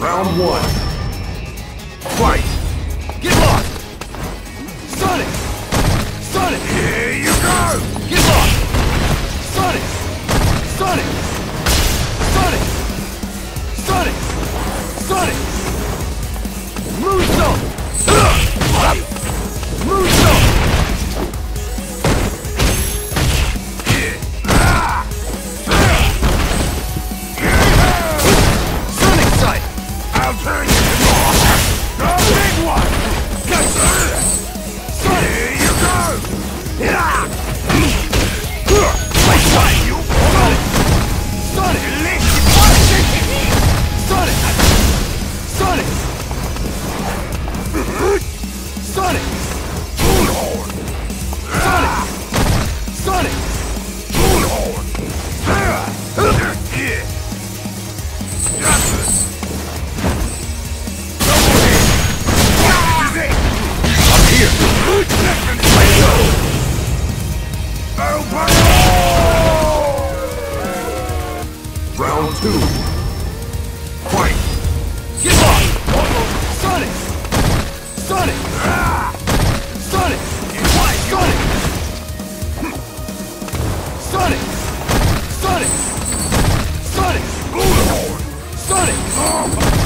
one. Fight! Get lost! Sonic! Sonic! Here you go! Get lost! Sonic! Sonic! Sonic! Sonic! Sonic! Moonsault! Round two. Fight. Get on! Sonic! Sonic! Sonic! Fight! Sonic! Sonic! Sonic! Sonic! Sonic!